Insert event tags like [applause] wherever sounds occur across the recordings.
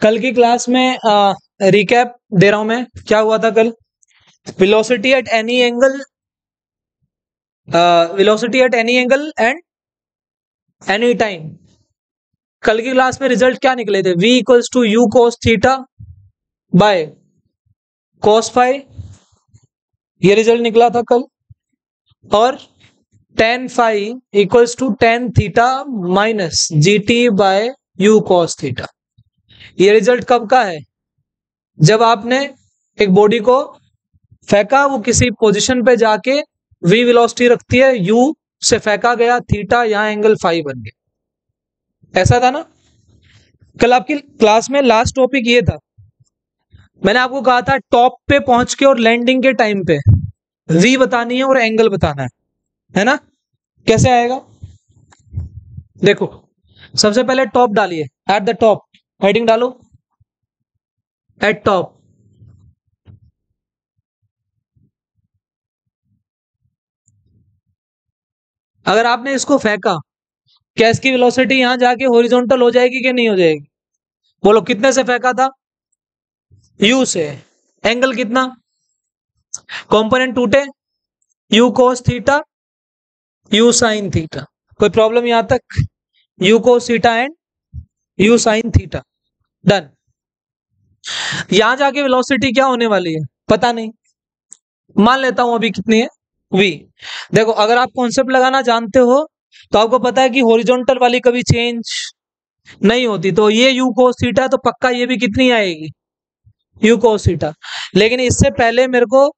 कल की क्लास में रिकैप दे रहा हूँ मैं। क्या हुआ था कल? Velocity at any angle velocity at any angle and any time कल की क्लास में रिज़ल्ट क्या निकले थे? V equals to u cos theta by cos phi ये रिज़ल्ट निकला था कल। और tan phi equals to tan theta minus g t by u cos theta ये रिज़ल्ट कब का है? जब आपने एक बॉडी को फेंका, वो किसी पोजीशन पे जाके वी वेलोसिटी रखती है यू से फेंका गया थीटा यहाँ एंगल फाइव बन गया। ऐसा था ना? कल आपकी क्लास में लास्ट टॉपिक ये था। मैंने आपको कहा था टॉप पे पहुँच के और लैंडिंग के टाइम पे वी बतानी है और एंगल बताना है। है ना? कैसे आएगा? देखो, सबसे पहले टॉप डालिए एट द टॉप हेडिंग डालो। एट टॉप अगर आपने इसको फेंका, क्या इसकी वेलोसिटी यहाँ जाके हॉरिजॉन्टल हो जाएगी कि नहीं हो जाएगी? बोलो, कितने से फेंका था? यू से। एंगल कितना? कंपोनेंट टूटे। U cos theta u sine theta कोई प्रॉब्लम यहाँ तक? U cos theta and u sine theta done यहाँ जाके वेलोसिटी क्या होने वाली है? पता नहीं। मान लेता हूँ अभी कितनी है? वी देखो, अगर आप कॉन्सेप्ट लगाना जानते हो तो आपको पता है कि हॉरिजॉन्टल वाली कभी चेंज नहीं होती। तो ये यू कोस थीटा तो पक्का ये भी कितनी आएगी? यू कोस थीटा लेकिन इससे पहले मेरे को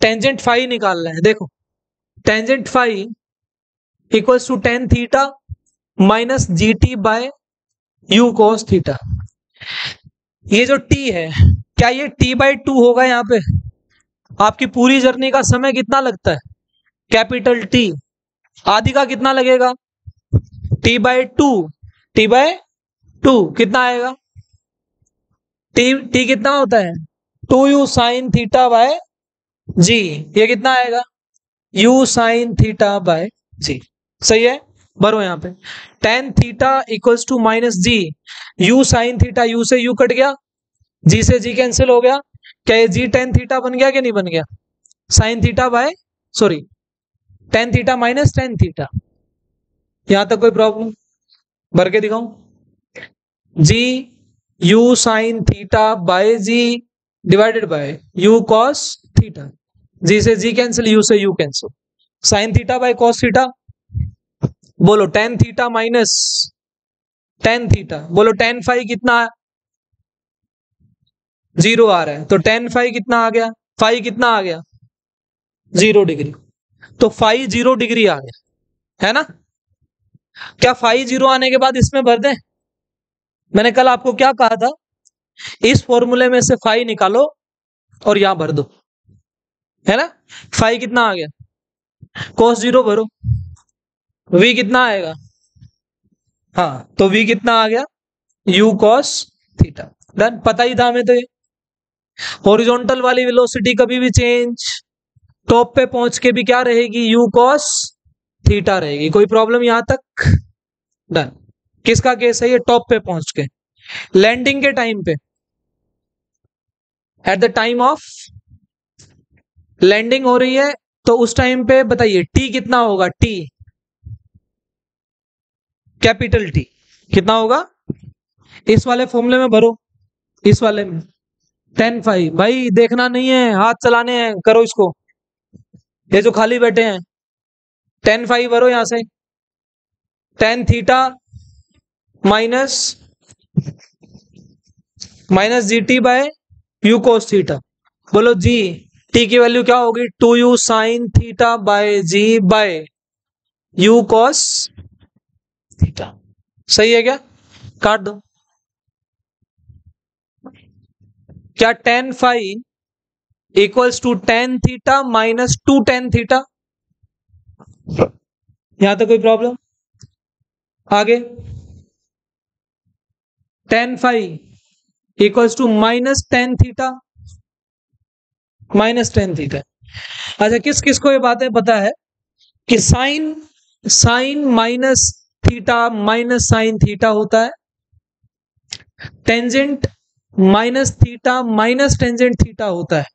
टेंजेंट फाइव निकालना है। देखो tangent phi equals to tan theta minus g t by u cos theta ये जो टी है, क्या ये टी बाई टू होगा यहाँ पे? आपकी पूरी जर्नी का समय कितना लगता है? कैपिटल टी आदि का कितना लगेगा? T by two T by two कितना आएगा? टी टी कितना होता है? Two U sine theta by G ये कितना आएगा? U sine theta by G सही है? भरो यहाँ पे। Tan theta equals to minus G U sine theta U से यू कट गया। जी से जी कैंसिल हो गया। क्या ये जी टेन थीटा बन गया कि नहीं बन गया? Sine theta by sorry tan theta minus tan theta यहाँ तक कोई प्रॉब्लम भर के दिखाऊँ। G u sine theta by g divided by u cos theta g से जी कैंसिल यू से u cancel sine theta by cos theta बोलो tan theta minus tan theta बोलो टेन फाइव कितना ज़ीरो आ रहा है? तो टेन फाइव कितना आ गया? फाइव कितना आ गया? ज़ीरो डिग्री तो फाइव ज़ीरो डिग्री आ गया, है ना? क्या फाइव ज़ीरो आने के बाद इसमें भर दें? मैंने कल आपको क्या कहा था? इस फॉर्मूले में से फाइव निकालो और यहाँ भर दो, है ना? फाइव कितना आ गया? कॉस ज़ीरो भरो। वी कितना आएगा? हाँ तो वी कितना आ गया? यू कॉस थीटा डन पता ही था हमें तो ये। हॉरिजॉन्टल वाली वेलोसिटी कभी भी चेंज टॉप पे पहुँच के भी क्या रहेगी? यू कॉस थीटा रहेगी। कोई प्रॉब्लम यहाँ तक? डन किसका केस है ये? टॉप पे पहुँच के। लैंडिंग के टाइम पे। At the time of landing हो रही है तो उस टाइम पे बताइए टी कितना होगा? T capital t. कितना होगा? इस वाले फॉर्मूले में भरो। इस वाले में। Tan phi. भाई, देखना नहीं है। हाथ चलाने हैं। करो इसको। ये जो खाली बैठे हैं। टेन फाइव भरो यहाँ से। Tan theta minus minus g t by u cos theta. बोलो, जी, टी की वैल्यू क्या होगी? Two u sine theta by g by u cos theta सही है क्या? काट दो। क्या tan phi equals to tan theta minus two tan theta यहाँ तक कोई प्रॉब्लम आगे। Tan phi equals to minus tan theta minus tan theta अच्छा किस किस को ये बातें पता है? कि sine sine minus theta minus sine theta होता है। Tangent minus theta minus tangent theta होता है।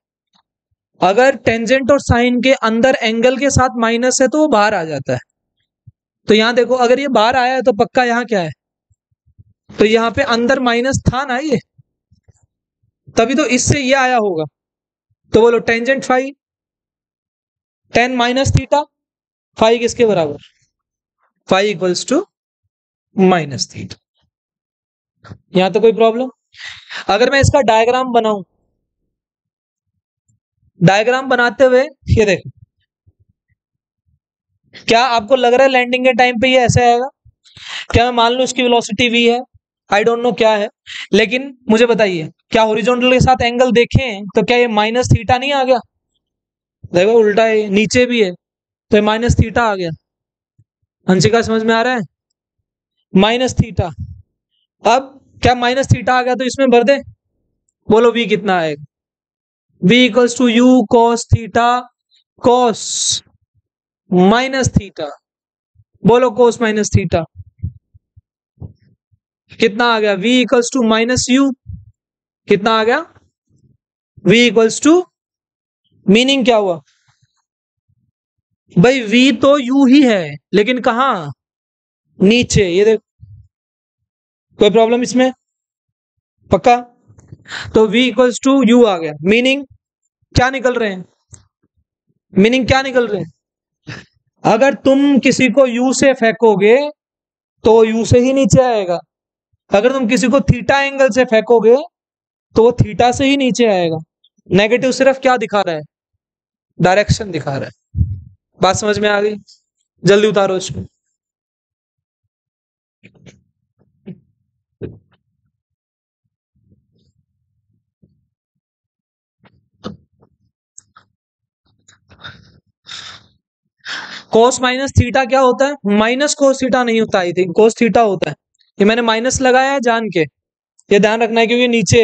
अगर टेंजेंट और साइन के अंदर एंगल के साथ माइनस है तो वो बाहर आ जाता है। तो यहाँ देखो, अगर ये बाहर आया है तो पक्का यहाँ क्या है? तो यहाँ पे अंदर माइनस था ना ये? तभी तो इससे ये आया होगा। तो बोलो, tangent phi tan minus theta phi किसके बराबर? Phi equals to minus theta. यहाँ तो कोई प्रॉब्लम? अगर मैं इसका डायग्राम बनाऊँ, डायग्राम बनाते हुए, ये देखो। क्या आपको लग रहा है लैंडिंग के टाइम पे ये ऐसे आएगा? क्या मैं मान लू इसकी वेलोसिटी वी है? आई डोंट नो क्या है। लेकिन मुझे बताइए, क्या होरिजोनटल के साथ एंगल देखें तो क्या ये माइनस थीटा नहीं आ गया? देखो, उल्टा है, नीचे भी है तो ये माइनस थीटा आ गया। अंशिका, समझ में आ रहा है? Minus theta. अब क्या माइनस थीटा आ गया तो इसमें भर दे? बोलो वी कितना आएगा? V equals to u cos theta cos minus theta. बोलो कोस माइनस थीटा। कितना आ गया? V equals to minus u कितना आ गया? वी इक्वल्स टू मीनिंग क्या हुआ? भाई v तो u ही है, लेकिन कहा? नीचे, ये देख। कोई प्रॉब्लम इसमें? पक्का? तो v इक्वल्स टू यू आ गया। मीनिंग क्या निकल रहे हैं? मीनिंग क्या निकल रहे हैं? अगर तुम किसी को u से फेंकोगे तो u से ही नीचे आएगा। अगर तुम किसी को थीटा एंगल से फेंकोगे तो वो थीटा से ही नीचे आएगा। नेगेटिव सिर्फ़ क्या दिखा रहा है? डायरेक्शन दिखा रहा है। बात समझ में आ गई? जल्दी उतारो इसमें कोस माइनस थीटा क्या होता है? माइनस कोस थीटा नहीं होता आई थिंक कोस थीटा होता है। ये मैंने माइनस लगाया है जान के। ये ध्यान रखना है क्योंकि नीचे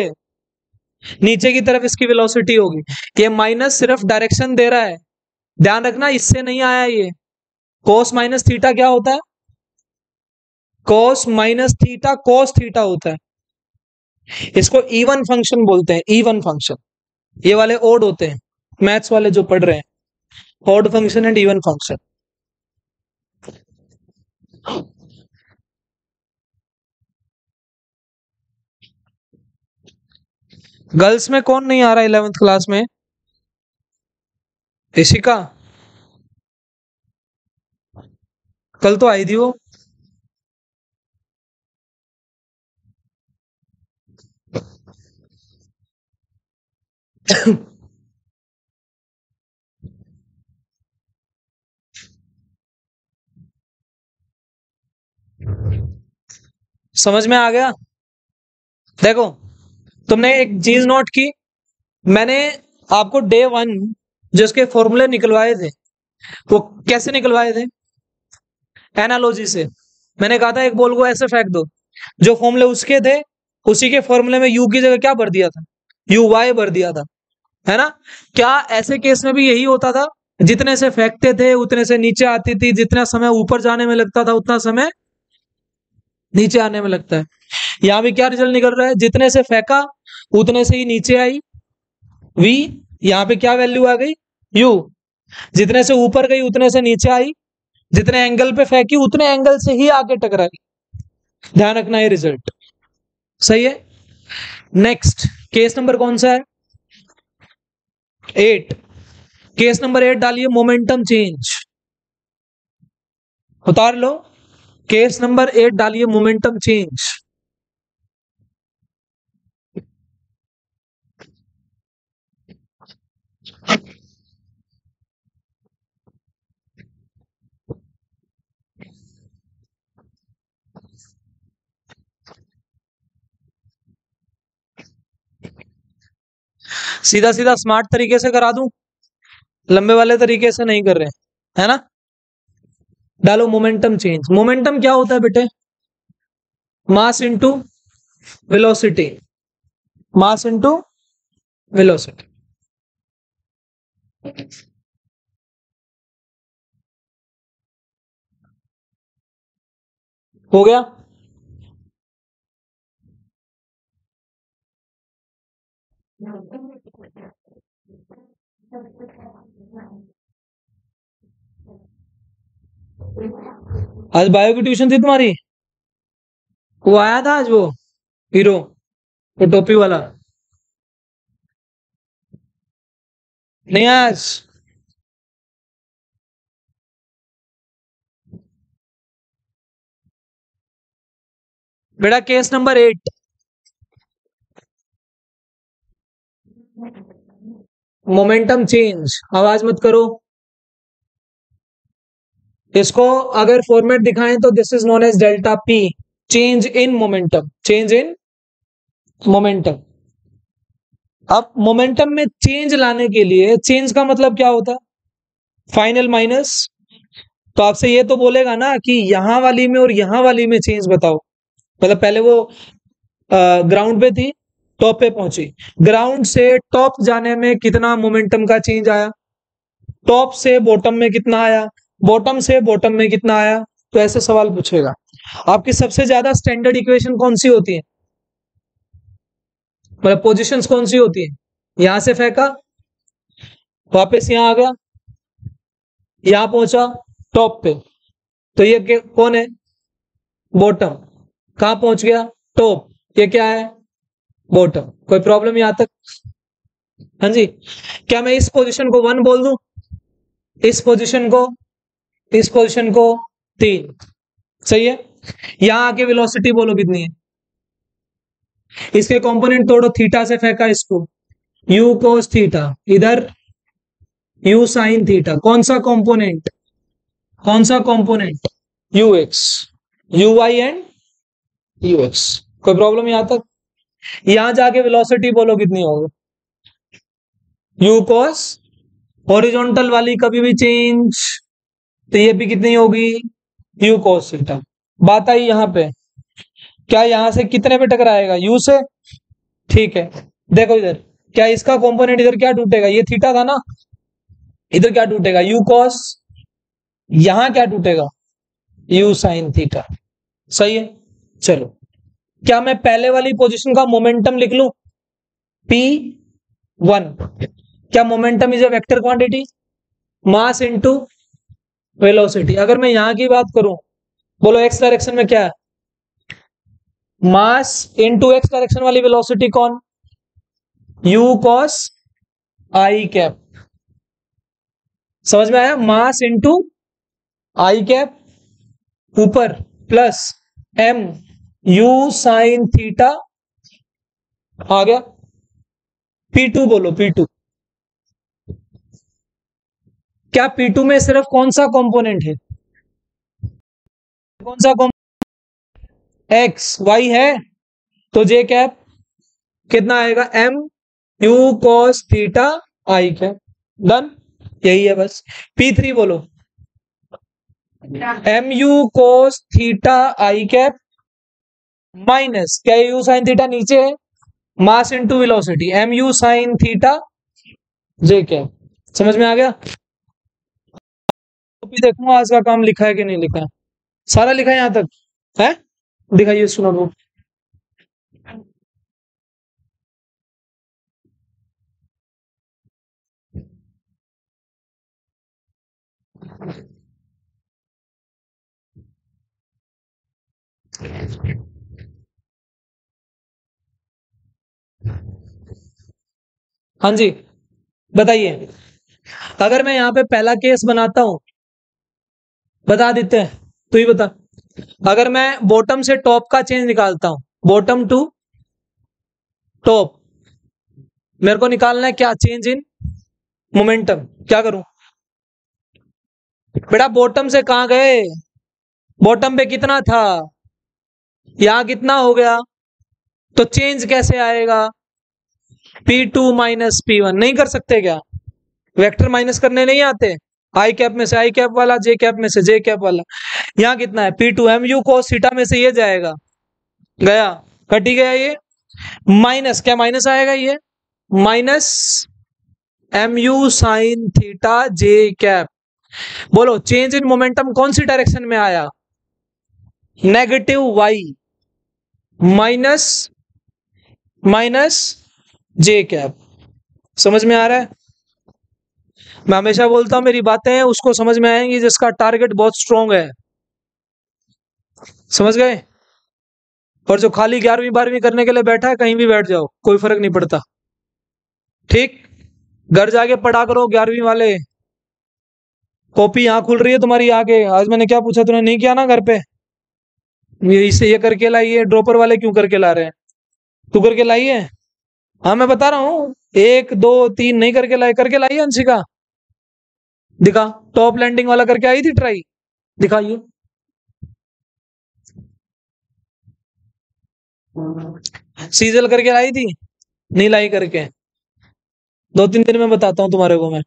नीचे की तरफ़ इसकी वेलोसिटी होगी। ये माइनस सिर्फ़ डायरेक्शन दे रहा है। ध्यान रखना, इससे नहीं आया ये। कोस माइनस थीटा क्या होता है? Cos minus theta cos theta होता है। इसको इवन फ़ंक्शन बोलते हैं इवन फ़ंक्शन ये वाले ओड होते हैं मैथ्स वाले जो पढ़ रहे हैं। Odd function and even function girls में कौन नहीं आ रहा इलेवेंथ क्लास में? इशिका कल तो आई थी वो। समझ में आ गया? देखो, तुमने एक चीज़ नोट की। मैंने आपको डे वन जो इसके फॉर्मूले निकलवाए थे, वो कैसे निकलवाए थे? एनालॉजी से। मैंने कहा था, एक बॉल को ऐसे फेंक दो। जो फॉर्मूले उसके थे, उसी के फॉर्मूले में यू की जगह क्या भर दिया था? यू वाई भर दिया था। है ना? क्या ऐसे केस में भी यही होता था? जितने से फेंकते थे, उतने से नीचे आती थी। जितना समय ऊपर जाने में लगता था, उतना समय नीचे आने में लगता है। यहाँ भी क्या रिज़ल्ट निकल रहा है? जितने से फेंका, उतने से ही नीचे आई। वी यहाँ पे क्या वैल्यू आ गई? यू। जितने से ऊपर गई, उतने से नीचे आई। जितने एंगल पे फेंकी, उतने एंगल से ही आके टकराई। ध्यान रखना ये रिज़ल्ट सही है? नेक्स्ट केस नंबर कौन सा है? एट केस नंबर एट डालिए मोमेंटम चेंज उतार लो। केस नंबर एट डालिए मोमेंटम चेंज सीधा सीधा स्मार्ट तरीके से करा दूँ? लंबे वाले तरीके से नहीं कर रहे, है ना? डालो मोमेंटम चेंज मोमेंटम क्या होता है बेटे? Mass into velocity mass into velocity हो गया? आज बायो की ट्यूशन थी तुम्हारी? वो आया था आज वो, हीरो, वो टोपी वाला। नहीं आज? बेटा, case number eight momentum change. आवाज़ मत करो। इसको अगर फॉर्मेट दिखाएँ तो this is known as delta p change in momentum change in momentum अब मोमेंटम में चेंज लाने के लिए चेंज का मतलब क्या होता? फाइनल माइनस तो आपसे ये तो बोलेगा ना कि यहाँ वाली में और यहाँ वाली में चेंज बताओ। मतलब पहले वो ग्राउंड पे थी टॉप पे पहुँची। ग्राउंड से टॉप जाने में कितना मोमेंटम का चेंज आया? टॉप से बॉटम में कितना आया? बॉटम से बॉटम में कितना आया? तो ऐसे सवाल पूछेगा। आपकी सबसे ज़्यादा स्टैंडर्ड इक्वेशन कौन सी होती है? मतलब पोजीशंस कौन सी होती है? यहाँ से फेंका, वापस यहाँ आ गया, यहाँ पहुँचा टॉप पे। तो ये कौन है? बॉटम कहाँ पहुँच गया? टॉप ये क्या है? बॉटम कोई प्रॉब्लम यहाँ तक? हाँ जी। क्या मैं इस पोजीशन को वन बोल दू? इस पोजीशन को, इस पोजीशन को तीन। सही है? यहाँ आके वेलोसिटी बोलो कितनी है? इसके कंपोनेंट तोड़ो थीटा से फेंका इसको। यू कोस थीटा इधर यू साइन थीटा कौन सा कंपोनेंट कौन सा component u x u y and u x कोई प्रॉब्लम यहाँ तक? [laughs] यहाँ जाके वेलोसिटी बोलो कितनी होगी? यू कोस हॉरिजॉन्टल वाली कभी भी चेंज तो ये भी कितनी होगी? यू कोस थीटा बात आई यहाँ पे। क्या यहाँ से कितने पे टकराएगा? यू से? ठीक है। देखो इधर। क्या इसका कंपोनेंट इधर क्या टूटेगा? ये थीटा था ना? इधर क्या टूटेगा? यू कॉस यहाँ क्या टूटेगा? यू साइन थीटा सही है? चलो। क्या मैं पहले वाली पोजीशन का मोमेंटम लिख लू? पी वन क्या momentum is a vector quantity mass into velocity अगर मैं यहाँ की बात करूँ, बोलो एक्स डायरेक्शन में क्या है? मास इनटू एक्स डायरेक्शन वाली वेलोसिटी कौन? यू कॉस आई कैप समझ में आया? मास इनटू आई कैप ऊपर plus m u sine theta आ गया। पी टू बोलो पी टू क्या पी टू में सिर्फ़ कौन सा कंपोनेंट है? कौन सा एक्स वाई है तो जे कैप कितना आएगा? M u cos theta i cap done यही है बस। पी थ्री बोलो। M u cos theta i cap minus, क्या यू साइन थीटा नीचे है? Mass into velocity m u sine theta j cap समझ में आ गया? देखो आज का काम लिखा है कि नहीं लिखा है। सारा लिखा है यहाँ तक? है? दिखाइए सुना दो हाँ जी, बताइए। अगर मैं यहाँ पे पहला केस बनाता हूँ, बता देते हैं तो ही बता। अगर मैं बॉटम से टॉप का चेंज निकालता हूँ बॉटम टू टॉप मेरे को निकालना है क्या? चेंज इन मोमेंटम क्या करूँ? बेटा बॉटम से कहा गए? बॉटम पे कितना था? यहाँ कितना हो गया? तो चेंज कैसे आएगा? P2 टू माइनस पी नहीं कर सकते क्या? वेक्टर माइनस करने नहीं आते। आई कैप में से आई कैप वाला जे कैप में से जे कैप वाला। यहाँ कितना है? पी टू एम यू को सीटा में से ये जाएगा। गया? कटी गया ये। माइनस क्या माइनस आएगा ये? Minus m u sine theta j cap बोलो चेंज इन मोमेंटम कौन सी डायरेक्शन में आया? Negative y minus minus j cap. समझ में आ रहा है? मैं हमेशा बोलता हूँ, मेरी बातें उसको समझ में आएँगी जिसका टारगेट बहुत स्ट्रांग है। समझ गए? और जो खाली ग्यारहवीं, बारहवीं करने के लिए बैठा है, कहीं भी बैठ जाओ, कोई फ़र्क नहीं पड़ता। ठीक? घर जाके पढ़ा करो, ग्यारहवीं वाले। कॉपी यहाँ खुल रही है तुम्हारी आगे। आज मैंने क्या पूछा, तूने नहीं किया ना घर पे? ये इसे ये करके है ड्रॉपर वाले क्यों करके ला रहे हैं? तू करके लाई है? हाँ मैं बता रहा हूँ। एक, दो, तीन नहीं करके लाई करके लाई है अंशिका? दिखा टॉप लैंडिंग वाला करके आई थी ट्राई दिखाइए सीजल करके लाई थी? नहीं लाई करके। दो तीन दिन में बताता हूँ तुम्हारे को मैं।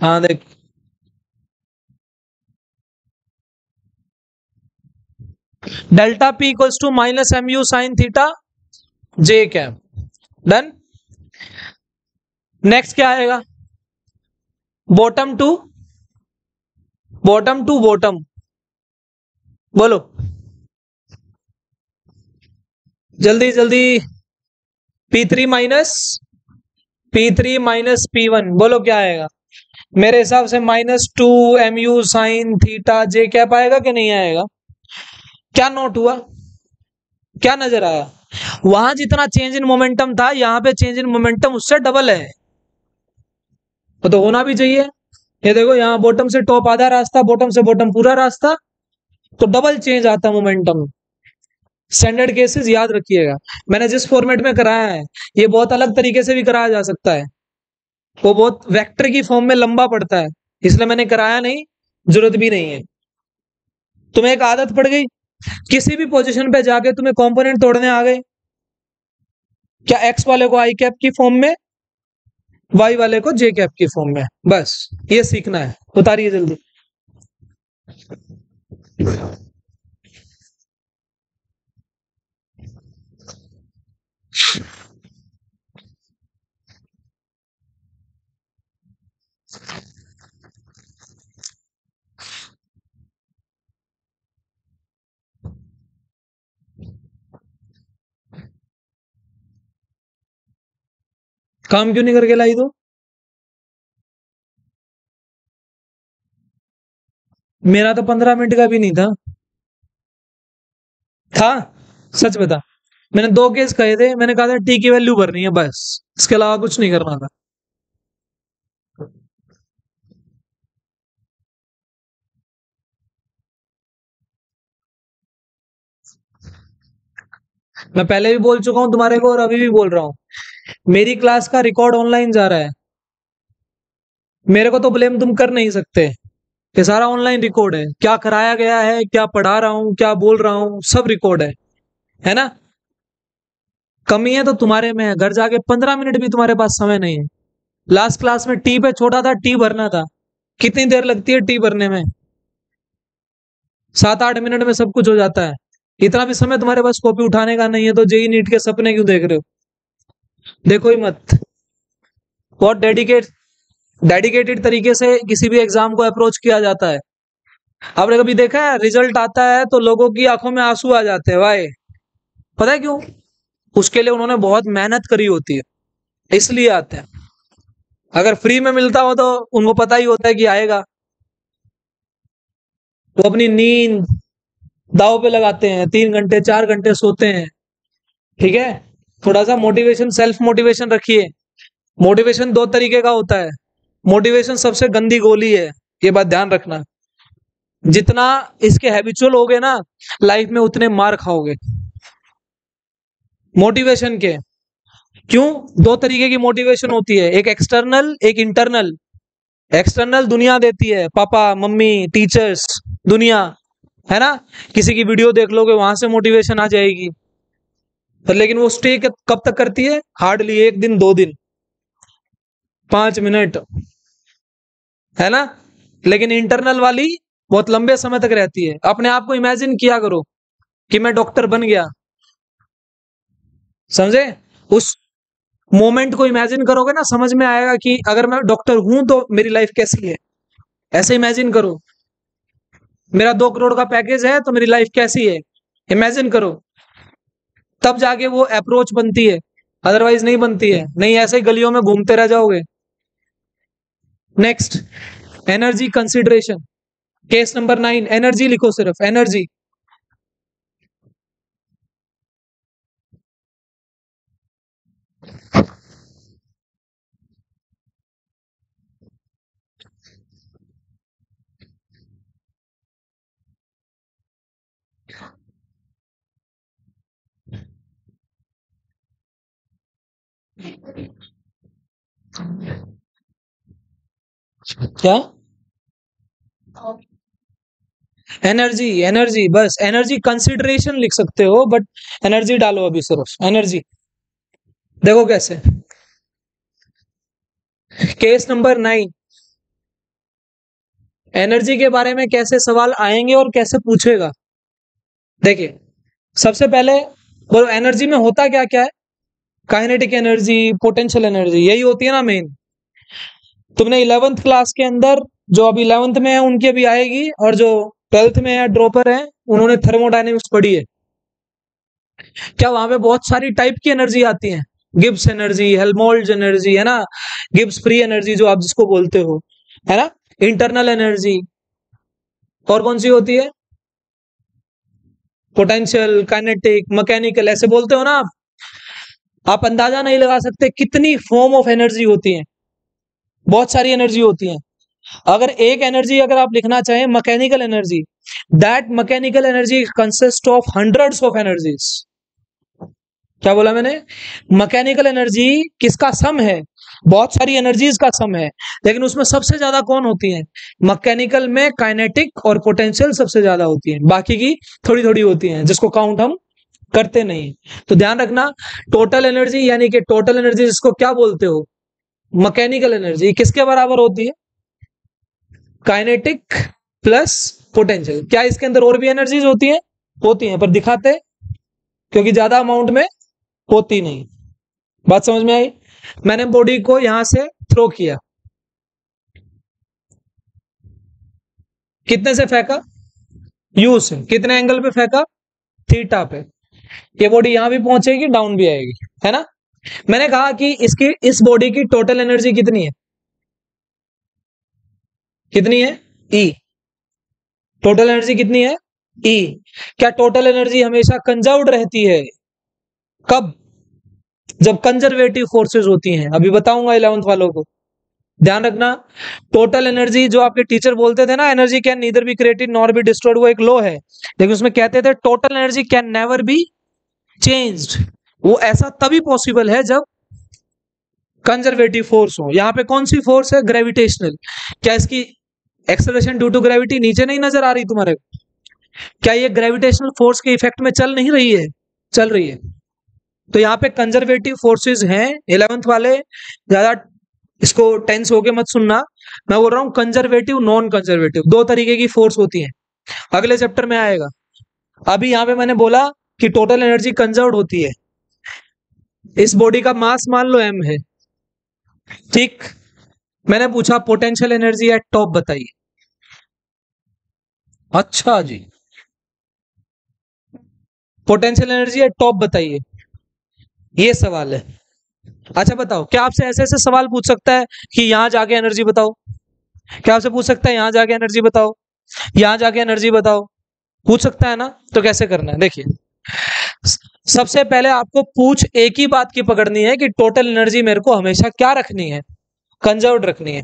हाँ देख। Delta p equals to minus m u sine theta j cap done next क्या आएगा? Bottom to bottom to bottom बोलो। जल्दी जल्दी। P three minus p three minus p one बोलो क्या आएगा? मेरे हिसाब से minus two m u sine theta j cap आएगा कि नहीं आएगा? क्या नोट हुआ? क्या नज़र आया? वहाँ जितना चेंज इन मोमेंटम था यहाँ पे चेंज इन मोमेंटम उससे डबल है। तो, तो होना भी चाहिए। ये देखो यहाँ बॉटम से टॉप आधा रास्ता बॉटम से बॉटम पूरा रास्ता तो डबल चेंज आता मोमेंटम स्टैंडर्ड केसेस याद रखिएगा। मैंने जिस फॉर्मेट में कराया है ये बहुत अलग तरीके से भी कराया जा सकता है। वो बहुत वेक्टर की फॉर्म में लंबा पड़ता है इसलिए मैंने कराया नहीं ज़रूरत भी नहीं है। तुम्हें एक आदत पड़ गई? किसी भी पोजीशन पे जाके तुम्हें कंपोनेंट तोड़ने आ गए। क्या एक्स वाले को आई कैप की फॉर्म में? वाई वाले को जे कैप की फॉर्म में। बस, ये सीखना है। उतारिए जल्दी। काम क्यों नहीं करके लाई तो? मेरा तो पंद्रह मिनट का भी नहीं था। था? सच बता। मैंने दो केस कहे थे। मैंने कहा था टी की वैल्यू भरनी है बस। इसके अलावा कुछ नहीं करना था। मैं पहले भी बोल चुका हूँ, तुम्हारे को और अभी भी बोल रहा हूँ। मेरी क्लास का रिकॉर्ड ऑनलाइन जा रहा है। मेरे को तो ब्लेम तुम कर नहीं सकते। ये सारा ऑनलाइन रिकॉर्ड है। क्या कराया गया है, क्या पढ़ा रहा हूँ, क्या बोल रहा हूँ, सब रिकॉर्ड है। है ना? कमी है तो तुम्हारे में है। घर जाके पंद्रह मिनट भी तुम्हारे पास समय नहीं है। लास्ट क्लास में टी पे छोटा था टी भरना था। कितनी देर लगती है टी भरने में? सात आठ मिनट में सब कुछ हो जाता है। इतना भी समय तुम्हारे पास कॉपी उठाने का नहीं है तो जेई नीट के सपने क्यों देख रहे हो? देखो ही मत। बहुत डेडिकेट डेडिकेटेड तरीके से किसी भी एग्ज़ाम को अप्रोच किया जाता है। आपने कभी देखा है? रिज़ल्ट आता है तो लोगों की आँखों में आँसू आ जाते हैं, भाई। पता है क्यों? उसके लिए उन्होंने बहुत मेहनत करी होती है, इसलिए आते हैं। अगर फ्री में मिलता हो तो उनको पता ही होता है कि आएगा। वो अपनी नींद दाव पे लगाते हैं, तीन घंटे, चार घंटे सोते हैं। ठीक है? थोड़ा सा मोटिवेशन सेल्फ मोटिवेशन रखिए। मोटिवेशन दो तरीके का होता है। मोटिवेशन सबसे गंदी गोली है, ये बात ध्यान रखना। जितना इसके हैबिचुअल हो गए ना लाइफ में उतने मार खाओगे। मोटिवेशन के। क्यों? दो तरीके की मोटिवेशन होती है। एक एक्सटर्नल एक इंटरनल एक्सटर्नल दुनिया देती है। पापा, मम्मी टीचर्स दुनिया। है ना? किसी की वीडियो देख लोगे, वहाँ से मोटिवेशन आ जाएगी। तो लेकिन वो स्टे कब तक करती है? हार्डली एक दिन, दो दिन। पाँच मिनट। है ना? लेकिन इंटरनल वाली बहुत लंबे समय तक रहती है। अपने आप को इमेजिन किया करो कि मैं डॉक्टर बन गया। समझे? उस मोमेंट को इमेजिन करोगे ना, समझ में आएगा कि अगर मैं डॉक्टर हूँ तो मेरी लाइफ कैसी है। ऐसे इमेजिन करो। मेरा दो करोड़ का पैकेज है तो मेरी लाइफ कैसी है? इमेजिन करो। तब जाके वो अप्रोच बनती है। अदरवाइज़ नहीं बनती है। नहीं, ऐसे ही गलियों में घूमते रह जाओगे। Next energy consideration case number nine energy लिखो सिर्फ़ एनर्जी क्या? एनर्जी एनर्जी बस एनर्जी कंसिडरेशन लिख सकते हो बट एनर्जी डालो अभी सिर्फ़ एनर्जी देखो कैसे। केस नंबर नाइन एनर्जी के बारे में कैसे सवाल आएँगे और कैसे पूछेगा। देखिए सबसे पहले बोलो एनर्जी में होता क्या क्या है? काइनेटिक एनर्जी पोटेंशियल एनर्जी यही होती है ना मेन तुमने इलेवेंथ क्लास के अंदर, जो अभी इलेवेंथ में है, उनकी अभी आएगी, और जो ट्वेल्थ में है ड्रॉपर है, उन्होंने थर्मोडाइनमिक्स पढ़ी है। क्या वहाँ पे बहुत सारी टाइप की एनर्जी आती है? गिब्स एनर्जी हेलमोल्ड एनर्जी है ना? गिब्स फ्री एनर्जी जो आप जिसको बोलते हो, है ना? इंटरनल एनर्जी और कौन सी होती है? पोटेंशियल काइनेटिक मैकेनिकल ऐसे बोलते हो ना आप? आप अंदाज़ा नहीं लगा सकते कितनी फॉर्म ऑफ़ एनर्जी होती है। बहुत सारी एनर्जी होती है। अगर एक एनर्जी अगर आप लिखना चाहें mechanical energy that mechanical energy consist of hundreds of energies क्या बोला मैंने? मैकेनिकल एनर्जी किसका सम है? बहुत सारी एनर्जीज का सम है। लेकिन उसमें सबसे ज़्यादा कौन होती है? मैकेनिकल में काइनेटिक और पोटेंशियल सबसे ज़्यादा होती है। बाकी की थोड़ी थोड़ी होती है, जिसको काउंट हम करते नहीं। तो ध्यान रखना टोटल एनर्जी यानी कि टोटल एनर्जी जिसको क्या बोलते हो? मैकेनिकल एनर्जी किसके बराबर होती है? काइनेटिक प्लस पोटेंशियल क्या इसके अंदर और भी एनर्जीज होती हैं? होती हैं, पर दिखाते क्योंकि ज़्यादा अमाउंट में होती नहीं। बात समझ में आई? मैंने बॉडी को यहाँ से थ्रो किया। कितने से फेंका? यू से। कितने एंगल पे फेंका? थीटा पे। ये बॉडी यहाँ भी पहुंचेगी डाउन भी आएगी, है ना? मैंने कहा कि इसकी, इस बॉडी की टोटल एनर्जी कितनी है? कितनी है? ई. टोटल एनर्जी कितनी है? E e. क्या टोटल एनर्जी हमेशा कंजर्व्ड रहती है? कब? जब कंजर्वेटिव फोर्सेस होती हैं। अभी बताऊँगा इलेवंथ वालों को। ध्यान रखना टोटल एनर्जी जो आपके टीचर बोलते थे ना energy can neither be created nor be destroyed वो एक लो है। लेकिन उसमें कहते थे total energy can never be changed वो ऐसा तभी पॉसिबल है जब कंजर्वेटिव फोर्स हो। यहाँ पे कौन सी फोर्स है? ग्रेविटेशनल क्या इसकी एक्सलेशन ड्यू टू ग्रेविटी नीचे नहीं नज़र आ रही तुम्हारे? क्या ये ग्रेविटेशनल फोर्स के इफ़ेक्ट में चल नहीं रही है? चल रही है। तो यहाँ पे कंजर्वेटिव फोर्सेस हैं इलेवेंथ वाले। ज़्यादा इसको टेंस होके मत सुनना। मैं बोल रहा हूँ कंजर्वेटिव नॉन कंजर्वेटिव दो तरीके की फोर्स होती है। अगले चैप्टर में आएगा। अभी यहाँ पे मैंने बोला कि टोटल एनर्जी कंजर्व होती है। इस बॉडी का मास मान लो एम है। ठीक? मैंने पूछा पोटेंशियल एनर्जी एट टॉप बताइए। अच्छा जी। पोटेंशियल एनर्जी एट टॉप बताइए। ये सवाल है। अच्छा बताओ, क्या आपसे ऐसे ऐसे सवाल पूछ सकता है कि यहाँ जाके एनर्जी बताओ? क्या आपसे पूछ सकता है, यहाँ जाके एनर्जी बताओ? यहाँ जाके एनर्जी बताओ? पूछ सकता है ना? तो कैसे करना है? देखिए। सबसे पहले आपको पूछ एक ही बात की पकड़नी है कि टोटल एनर्जी मेरे को हमेशा क्या रखनी है? कंजर्व रखनी है।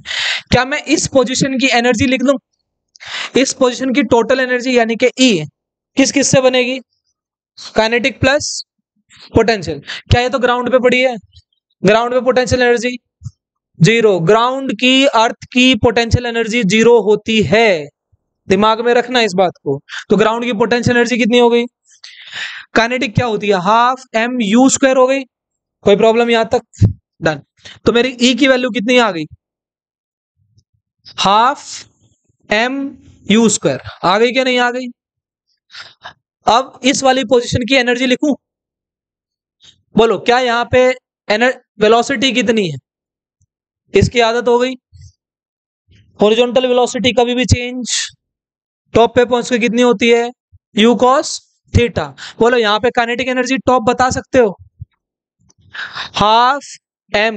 क्या मैं इस पोजीशन की एनर्जी लिख लू इस पोजीशन की टोटल एनर्जी यानी कि ई e, किस किस से बनेगी? काइनेटिक प्लस पोटेंशियल क्या ये तो ग्राउंड पे पड़ी है? ग्राउंड पे पोटेंशियल एनर्जी ज़ीरो ग्राउंड की अर्थ की पोटेंशियल एनर्जी ज़ीरो होती है। दिमाग में रखना इस बात को। तो ग्राउंड की पोटेंशियल एनर्जी कितनी हो गई? काइनेटिक क्या होती है? हाफ़ एम यू स्क्वायर हो गई कोई प्रॉब्लम यहाँ तक? डन तो मेरी ई e की वैल्यू कितनी आ गई? हाफ़ एम यू स्क्वायर आ गई क्या नहीं आ गई? अब इस वाली पोजीशन की एनर्जी लिखूं? बोलो, क्या यहाँ पे वेलोसिटी कितनी है? इसकी आदत हो गई। हॉरिजॉन्टल वेलोसिटी कभी भी चेंज टॉप पे पहुँच के कितनी होती है? यू कॉस थीटा बोलो यहाँ पे काइनेटिक एनर्जी टॉप बता सकते हो? हाफ़ एम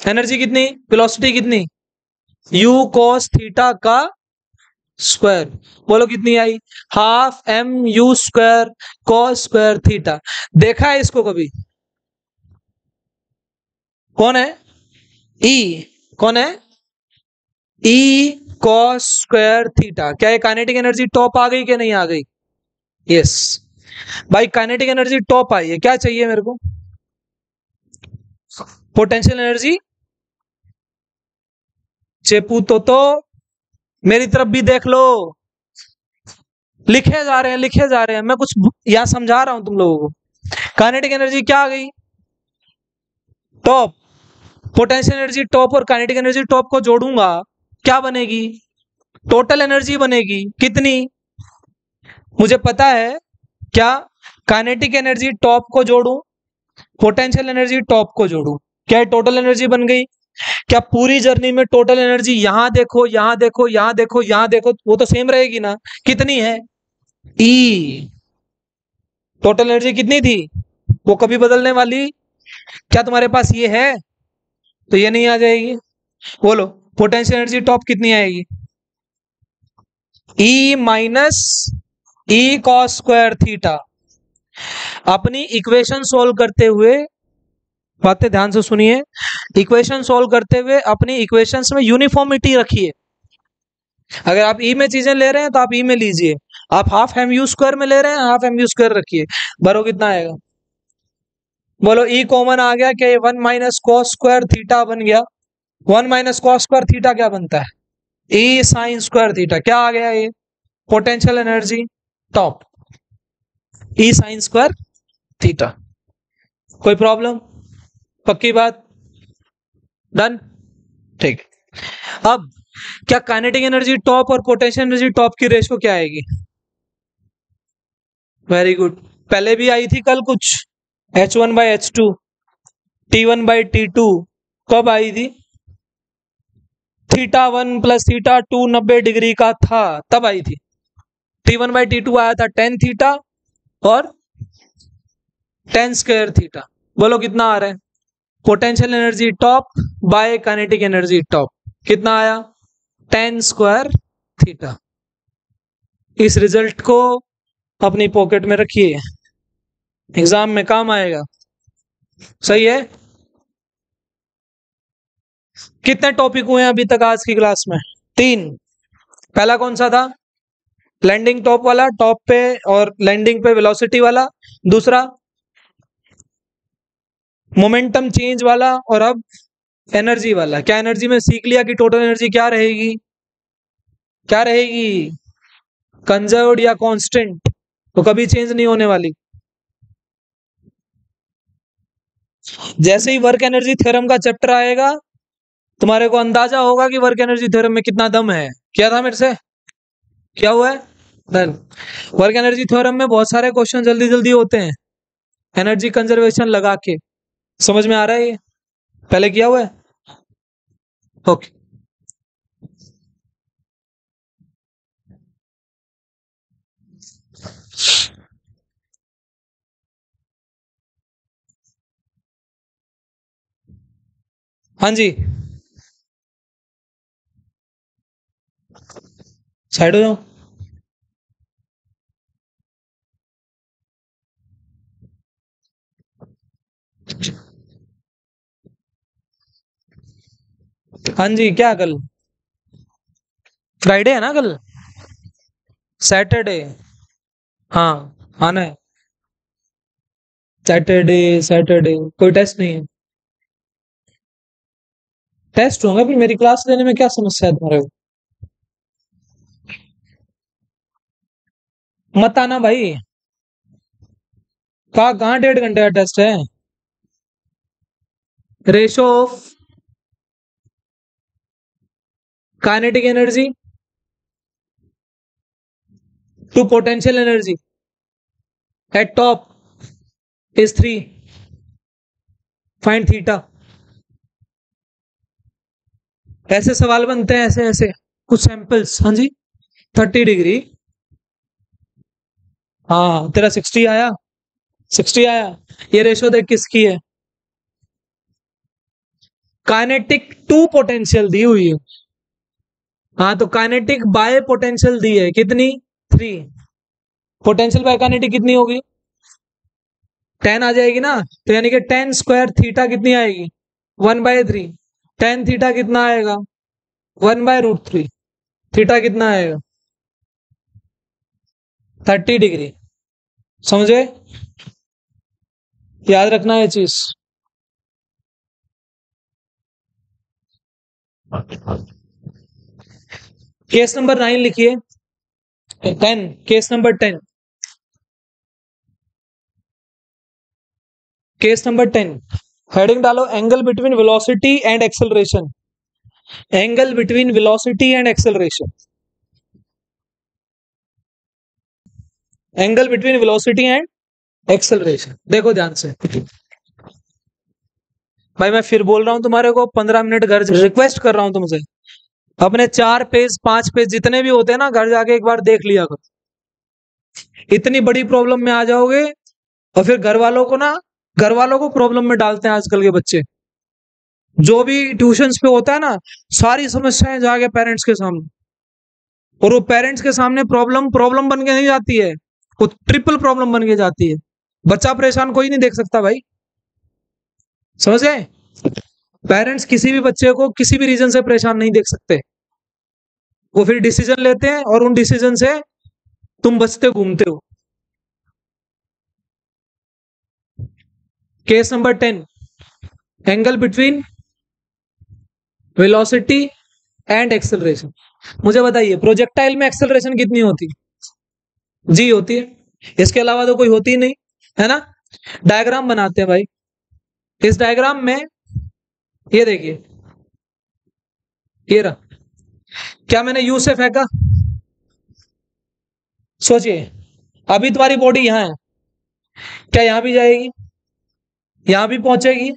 एनर्जी कितनी? वेलोसिटी कितनी? यू कॉस थीटा का स्क्वायर बोलो कितनी आई? Half m u square cos square theta देखा है इसको कभी? कौन है? ई e, कौन है? ई कॉस स्क्वायर थीटा क्या ये काइनेटिक एनर्जी टॉप आ गई कि नहीं आ गई? यस भाई काइनेटिक एनर्जी टॉप आई है। क्या चाहिए मेरे को? पोटेंशियल एनर्जी चेपू तो तो मेरी तरफ़ भी देख लो। लिखे जा रहे हैं, लिखे जा रहे हैं। मैं कुछ यहाँ समझा रहा हूँ तुम लोगों को। काइनेटिक एनर्जी क्या आ गई? टॉप पोटेंशियल एनर्जी टॉप और काइनेटिक एनर्जी टॉप को जोड़ूँगा। क्या बनेगी? टोटल एनर्जी बनेगी। कितनी? मुझे पता है क्या काइनेटिक एनर्जी टॉप को जोड़ू पोटेंशियल एनर्जी टॉप को जोड़ू। क्या टोटल एनर्जी बन गई? क्या पूरी जर्नी में टोटल एनर्जी यहाँ देखो यहाँ देखो यहाँ देखो यहाँ देखो, वो तो सेम रहेगी ना? कितनी है? ई e. टोटल एनर्जी कितनी थी? वो कभी बदलने वाली? क्या तुम्हारे पास ये है? तो ये नहीं आ जाएगी। बोलो पोटेंशियल एनर्जी टॉप कितनी आएगी? E minus e cos square theta अपनी इक्वेशन सोल्व करते हुए, बातें ध्यान से सुनिए। इक्वेशन सोल्व करते हुए अपनी इक्वेशंस में यूनिफॉर्मिटी रखिए। अगर आप ई e में चीज़ें ले रहे हैं तो आप ई e में लीजिए। आप हाफ़ एम यू स्क्वायर में ले रहे हैं हाफ़ एम यू स्क्वायर रखिए। बरो कितना आएगा? बोलो ई e कॉमन आ गया, क्या one minus cos square theta बन गया? One minus cos square theta क्या बनता है? ए साइन स्क्वायर थीटा क्या आ गया ये? Potential energy top E sine square theta कोई प्रॉब्लम पक्की बात? डन ठीक. अब, क्या काइनेटिक एनर्जी टॉप और पोटेंशियल एनर्जी टॉप की रेशो क्या आएगी? वेरी गुड पहले भी आई थी कल कुछ. H one by H two T one by T two कब आई थी? Theta one plus theta two नब्बे डिग्री का था. तब आई थी. T one by T two आया था टेन थीटा और टेन स्क्वेयर थीटा बोलो, कितना आ रहा है? Potential energy top by kinetic energy top कितना आया? टेन स्क्वायर थीटा इस रिज़ल्ट को अपनी पॉकेट में रखिए। एग्ज़ाम में काम आएगा। सही है? कितने टॉपिक हुए हैं अभी तक आज की क्लास में? तीन। पहला कौन सा था? लैंडिंग टॉप वाला टॉप पे और लैंडिंग पे वेलोसिटी वाला। दूसरा मोमेंटम चेंज वाला और अब एनर्जी वाला। क्या एनर्जी में सीख लिया कि टोटल एनर्जी क्या रहेगी? क्या रहेगी? कंजर्व या कांस्टेंट तो कभी चेंज नहीं होने वाली। जैसे ही वर्क एनर्जी थ्योरम का चैप्टर आएगा, तुम्हारे को अंदाज़ा होगा कि वर्क एनर्जी थ्योरम में कितना दम है। क्या था मेरे से? क्या हुआ है? डन वर्क एनर्जी थ्योरम में बहुत सारे क्वेश्चन जल्दी जल्दी होते हैं। एनर्जी कंजर्वेशन लगा के। समझ में आ रहा है ये? पहले किया हुआ है? ओके हाँ जी। साइड हो जाओ। हाँ जी, क्या कल? फ्राइडे है ना कल? सैटरडे हाँ आना है। सैटरडे सैटरडे कोई टेस्ट नहीं है। टेस्ट होगा, फिर मेरी क्लास लेने में क्या समस्या है तुम्हारे? मत आना भाई। कहा कहा डेढ़ घंटे का टेस्ट है? Ratio of kinetic energy to potential energy at top is three find theta ऐसे सवाल बनते हैं, ऐसे ऐसे। कुछ सैंपल्स हाँ जी? Thirty degree. हाँ तेरा सिक्सटी आया। सिक्सटी आया। ये रेशो देख किसकी है? काइनेटिक टू पोटेंशियल दी हुई है। हाँ तो काइनेटिक बाय पोटेंशियल दी है। कितनी? थ्री पोटेंशियल बाय काइनेटिक कितनी होगी? टेन आ जाएगी ना? तो यानी कि टेन स्क्वायर थीटा कितनी आएगी? One by three tan theta कितना आएगा? One by root three theta कितना आएगा? थर्टी डिग्री समझे? याद रखना ये चीज़। केस नंबर नाइन लिखिए। Ten case number ten. Case number ten. Heading डालो angle between velocity and acceleration angle between velocity and acceleration angle between velocity and acceleration देखो ध्यान से। भाई मैं फिर बोल रहा हूँ तुम्हारे को पंद्रह मिनट घर रिक्वेस्ट कर रहा हूँ तुमसे। अपने चार पेज, पाँच पेज जितने भी होते हैं ना, घर जाके एक बार देख लिया करो। इतनी बड़ी प्रॉब्लम में आ जाओगे और फिर घर वालों को ना घर वालों को प्रॉब्लम में डालते हैं आजकल के बच्चे। जो भी ट्यूशंस पे होता है ना, सारी समस्याएँ जाके पेरेंट्स के सामने। और वो पेरेंट्स के सामने प्रॉब्लम प्रॉब्लम बन के नहीं जाती है। वो ट्रिपल प्रॉब्लम बन के जाती है। बच्चा परेशान कोई नहीं देख सकता भाई। समझ गए? पेरेंट्स किसी भी बच्चे को किसी भी रीजन से परेशान नहीं देख सकते। वो फिर डिसीज़न लेते हैं और उन डिसीज़न से तुम बचते घूमते हो। Case number ten angle between velocity and acceleration मुझे बताइए प्रोजेक्टाइल में एक्सेलरेशन कितनी होती? है जी होती है। इसके अलावा तो कोई होती नहीं, है ना? डायग्राम बनाते हैं भाई। इस डायग्राम में ये देखिए। ये रहा। क्या मैंने यू से फेंका सोचिए, अभी तुम्हारी बॉडी यहाँ है। क्या यहाँ भी जाएगी? यहाँ भी पहुंचेगी?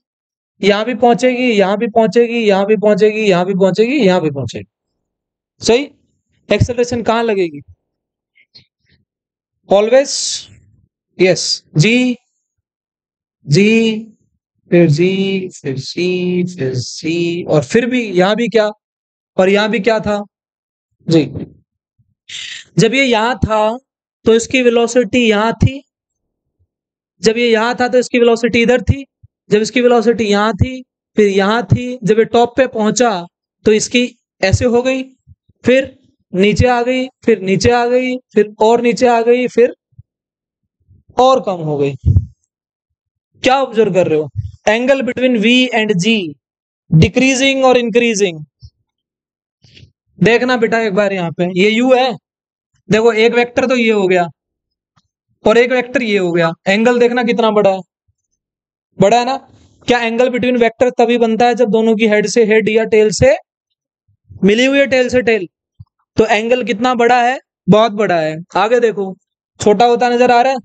यहाँ भी पहुंचेगी, यहाँ भी पहुंचेगी, यहाँ भी पहुंचेगी, यहाँ भी पहुंचेगी, यहाँ भी पहुंचेगी। सही? एक्सेलरेशन कहाँ लगेगी? ऑलवेज यस जी जी फिर जी फिर सी फिर सी और फिर भी यहाँ भी क्या? और यहाँ भी क्या था? जी। जब ये यहाँ था तो इसकी वेलोसिटी यहाँ थी। जब ये यहाँ था तो इसकी वेलोसिटी इधर थी। जब इसकी वेलोसिटी यहाँ थी, फिर यहाँ थी। जब ये टॉप पे पहुँचा तो इसकी ऐसे हो गई, फिर नीचे आ गई, फिर नीचे आ गई, फिर और नीचे आ गई, फिर और कम हो गई। क्या ऑब्ज़र्व कर रहे हो? Angle between V and G decreasing और इंक्रीजिंग देखना बेटा एक बार यहाँ पे। ये यू है। देखो, एक वेक्टर तो ये हो गया और एक वेक्टर ये हो गया। एंगल देखना कितना बड़ा है। बड़ा है ना? क्या एंगल बिटवीन वेक्टर तभी बनता है जब दोनों की हेड से हेड या टेल से मिली हुई है टेल से टेल तो एंगल कितना बड़ा है? बहुत बड़ा है। आगे देखो। छोटा होता नज़र आ रहा है,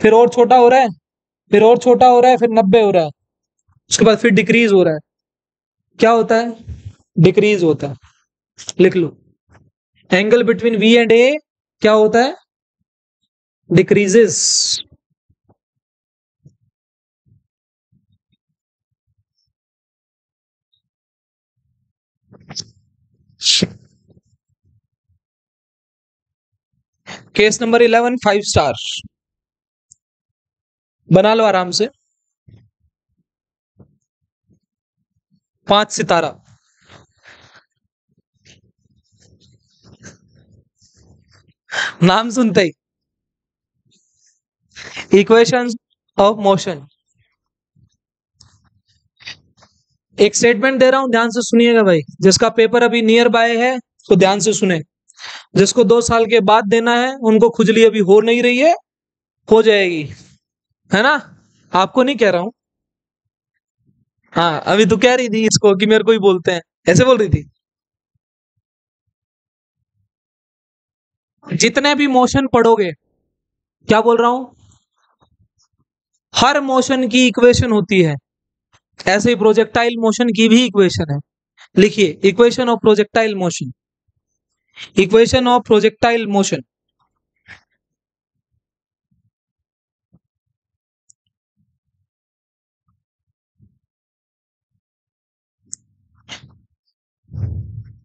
फिर और छोटा हो रहा है, फिर और छोटा हो रहा है, फिर नब्बे हो रहा है। उसके बाद फिर डिक्रीज हो रहा है। क्या होता है? डिक्रीज होता है। लिख लो। Angle between V and A क्या होता है? Decreases case number eleven five star बना लो आराम से। पाँच सितारा। नाम सुनते ही। इक्वेशन ऑफ़ मोशन एक स्टेटमेंट दे रहा हूँ, ध्यान से सुनिएगा भाई। जिसका पेपर अभी नियर बाय है तो ध्यान से सुने। जिसको दो साल के बाद देना है, उनको खुजली अभी हो नहीं रही है, हो जाएगी। है ना? आपको नहीं कह रहा हूँ। हाँ अभी तो कह रही थी इसको कि मेरे को ही बोलते हैं। ऐसे बोल रही थी? जितने भी मोशन पढ़ोगे, क्या बोल रहा हूँ? हर मोशन की इक्वेशन होती है। ऐसे ही प्रोजेक्टाइल मोशन की भी इक्वेशन है। लिखिए equation of projectile motion equation of projectile motion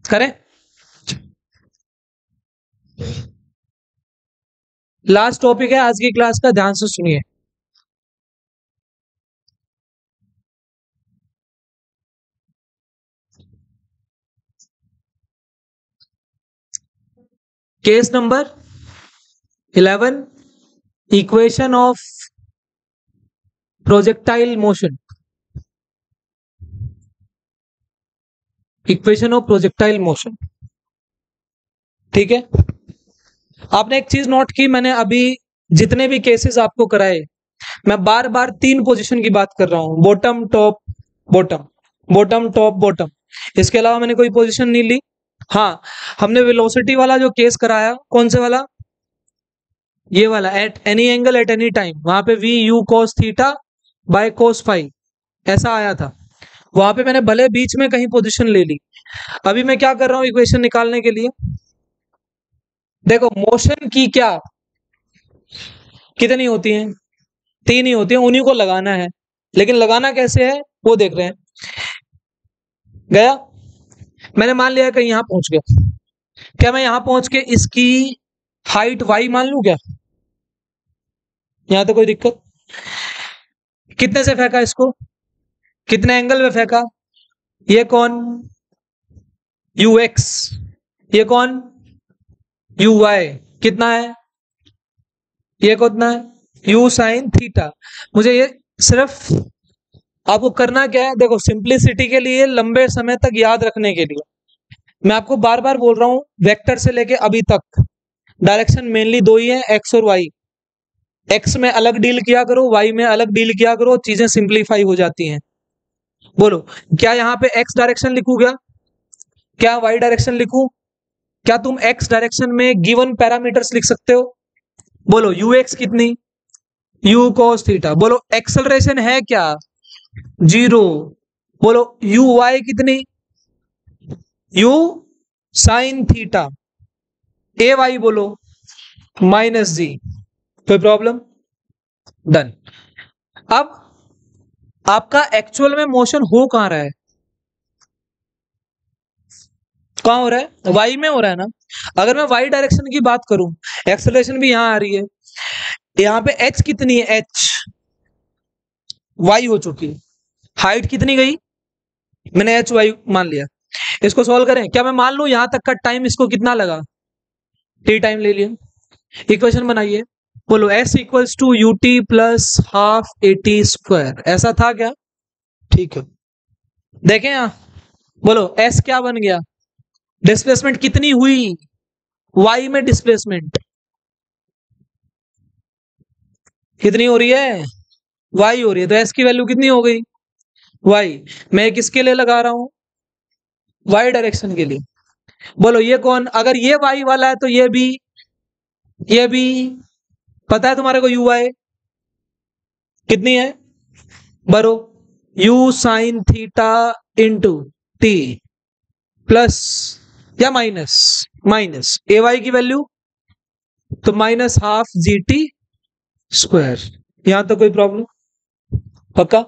करें? लास्ट टॉपिक है, आज की क्लास का ध्यान से सुनिए। Case number eleven equation of projectile motion equation of projectile motion ठीक है? आपने एक चीज़ नोट की, मैंने अभी जितने भी केसेस आपको कराए, मैं बार बार तीन पोजीशन की बात कर रहा हूँ। Bottom top bottom bottom top bottom इसके अलावा मैंने कोई पोजीशन नहीं ली। हाँ हमने वेलोसिटी वाला जो केस कराया, कौन से वाला? ये वाला at any angle at any time वहाँ पे V U cos theta by cos five ऐसा आया था। वहाँ पे मैंने भले बीच में कहीं पोजीशन ले ली। अभी मैं क्या कर रहा हूँ इक्वेशन निकालने के लिए? देखो मोशन की क्या? कितनी होती हैं? तीन ही होती हैं, उन्हीं को लगाना है। लेकिन लगाना कैसे है, वो देख रहे हैं। गया? मैंने मान लिया कहीं यहाँ पहुँच गया। क्या मैं यहाँ पहुँच के इसकी हाइट वाई मान लू क्या? यहाँ तो कोई दिक्कत। कितने से फेंका इसको? कितने एंगल में फेंका? ये कौन? यू एक्स ये कौन? यू वाई कितना है? ये कितना है? यू साइन थीटा मुझे ये सिर्फ़ आपको करना क्या है? देखो सिंप्लिसिटी के लिए लंबे समय तक याद रखने के लिए मैं आपको बार बार बोल रहा हूँ वेक्टर से लेके अभी तक। डायरेक्शन मेनली दो ही है एक्स और वाई एक्स में अलग डील किया करो वाई में अलग डील किया करो, चीज़ें सिंप्लीफाई हो जाती हैं। बोलो, क्या यहाँ पे एक्स डायरेक्शन लिखू क्या? क्या वाई डायरेक्शन लिखू? क्या तुम एक्स डायरेक्शन में गिवन पैरामीटर्स लिख सकते हो? बोलो यू एक्स कितनी? यू कॉस थीटा बोलो एक्सलरेशन है क्या? ज़ीरो बोलो यू वाई कितनी? U sine theta A Y बोलो माइनस जी कोई प्रॉब्लम डन अब आपका एक्चुअल में मोशन हो कहाँ रहा है? कहाँ हो रहा है? वाई में हो रहा है ना? अगर मैं वाई डायरेक्शन की बात करूँ एक्सलेशन भी यहाँ आ रही है। यहाँ पे एच कितनी है? एच वाई हो चुकी है। हाइट कितनी गई? मैंने एच वाई मान लिया। इसको सॉल्व करें। क्या मैं मान लू यहाँ तक का टाइम इसको कितना लगा? टी टाइम ले लिया। इक्वेशन बनाइए। बोलो S equals to U T plus half A T square ऐसा था क्या? ठीक है। देखें यहाँ। बोलो एस क्या बन गया? डिस्प्लेसमेंट कितनी हुई? वाई में डिस्प्लेसमेंट कितनी हो रही है? वाई हो रही है तो एस की वैल्यू कितनी हो गई? वाई मैं किसके लिए लगा रहा हूँ? वाई डायरेक्शन के लिए. बोलो, ये कौन? अगर ये वाई वाला है तो ये भी ये भी, पता है तुम्हारे को यू वाई कितनी है? बरो U sine theta into T plus या माइनस माइनस ए वाई की वैल्यू तो minus half G T square यहाँ तो कोई प्रॉब्लम पक्का?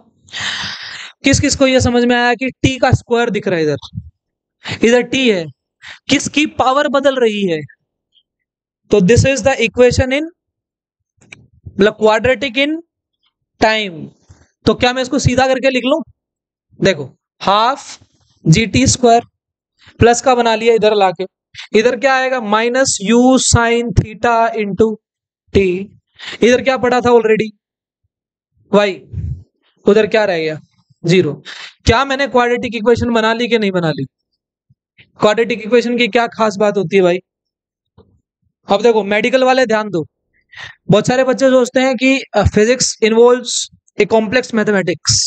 किस किस को यह समझ में आया कि टी का स्क्वायर दिख रहा है इधर? इधर टी है। किसकी पावर बदल रही है? तो this is the equation in मतलब क्वाड्रेटिक इन टाइम तो क्या मैं इसको सीधा करके लिख लू? देखो half G T square plus का बना लिया इधर लाके। इधर क्या आएगा? Minus U sine theta into T. इधर क्या पड़ा था ऑलरेडी वाई। उधर क्या रह गया? ज़ीरो। क्या मैंने क्वाड्रेटिक इक्वेशन बना ली कि नहीं बना ली? क्वाड्रेटिक इक्वेशन की क्या खास बात होती है भाई? अब देखो मेडिकल वाले ध्यान दो। बहुत सारे बच्चे सोचते हैं कि physics involve a complex mathematics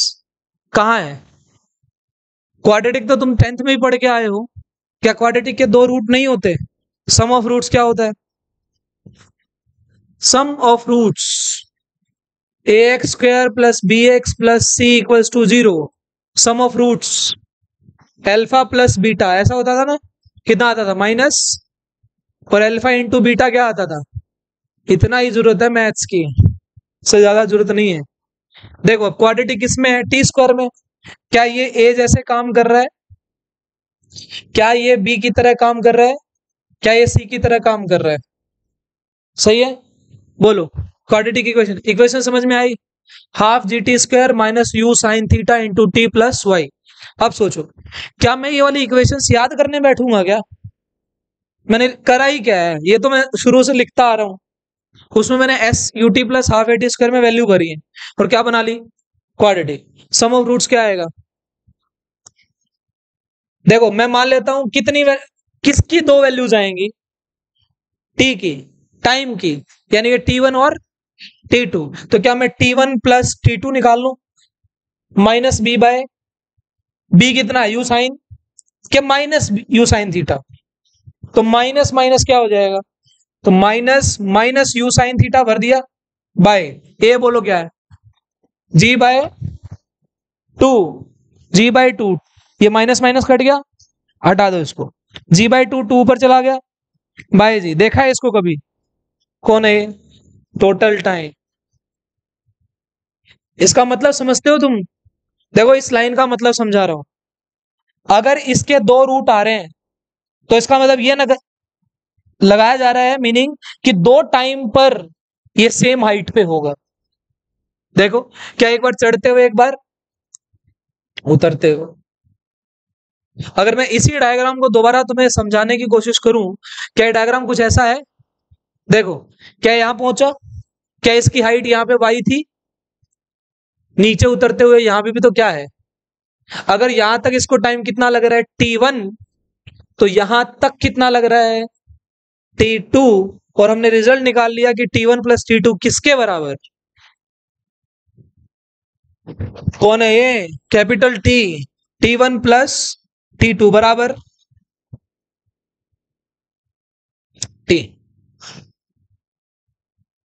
कहाँ है? क्वाड्रेटिक तो तुम टेंथ में ही पढ़ के आए हो। क्या क्वाड्रेटिक के दो रूट नहीं होते? सम ऑफ़ रूट्स क्या होता है? Sum of roots A X square plus B X plus C equals to zero sum of roots alpha plus beta ऐसा होता था ना? कितना आता था? माइनस और एल्फा इंटू बीटा क्या आता था? इतना ही ज़रूरत है मैथ्स की। से ज़्यादा ज़रूरत नहीं है। देखो, अब क्वाड्रेटिक किसमें है? टी स्क्वायर में। क्या ये ए जैसे काम कर रहा है? क्या ये बी की तरह काम कर रहा है? क्या ये सी की तरह काम कर रहा है? सही है? बोलो। क्वाड्रेटिक इक्वेशन इक्वेशन समझ में आई? Half G T square minus U sine theta into T plus Y अब सोचो। क्या मैं ये वाली इक्वेशन याद करने बैठूँगा क्या? मैंने करा ही क्या है? ये तो मैं शुरू से लिखता आ रहा हूँ। उसमें मैंने S U T plus half A T square में वैल्यू करी है। और क्या बना ली? क्वाड्रेटिक सम ऑफ़ रूट्स क्या आएगा? देखो, मैं मान लेता हूँ कितनी किसकी दो वैल्यूज़ आएँगी? टी की टाइम की, यानी कि टी वन और टी टू तो क्या मैं T one plus T two निकाल लू? माइनस बी बाय बी कितना यू साइन क्या माइनस यू साइन थीटा तो माइनस माइनस क्या हो जाएगा? तो minus minus U sine theta भर दिया बाय ए बोलो क्या है? G by two G by two ये माइनस माइनस कट गया। हटा दो इसको। जी बाई टू टू ऊपर चला गया। बाय जी देखा है इसको कभी? कौन है टोटल टाइम इसका मतलब समझते हो तुम? देखो, इस लाइन का मतलब समझा रहा हूँ। अगर इसके दो रूट आ रहे हैं तो इसका मतलब ये ना लगाया जा रहा है मीनिंग कि दो टाइम पर ये सेम हाइट पे होगा। देखो, क्या एक बार चढ़ते हुए एक बार? उतरते हुए। अगर मैं इसी डायग्राम को दोबारा तुम्हें समझाने की कोशिश करूँ, क्या डायग्राम कुछ ऐसा है? देखो, क्या यहाँ पहुँचा? क्या इसकी हाइट यहाँ पे वाई थी? नीचे उतरते हुए यहाँ पे भी तो क्या है? अगर यहाँ तक इसको टाइम कितना लग रहा है? टी वन तो यहाँ तक कितना लग रहा है? टी टू और हमने रिज़ल्ट निकाल लिया कि T one plus T two किसके बराबर? कौन है ये? Capital T T one plus T two बराबर? टी